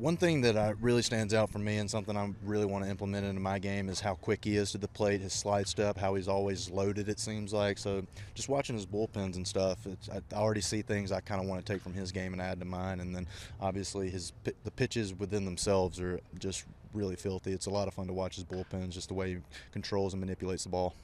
one thing that uh, really stands out for me and something I really want to implement into my game is how quick he is to the plate, his slide step, how he's always loaded. It seems like so. Just watching his bullpens and stuff, I already see things I kind of want to take from his game and add to mine. And then obviously his the pitches within themselves are just really filthy. It's a lot of fun to watch his bullpens, just the way he controls and manipulates the ball.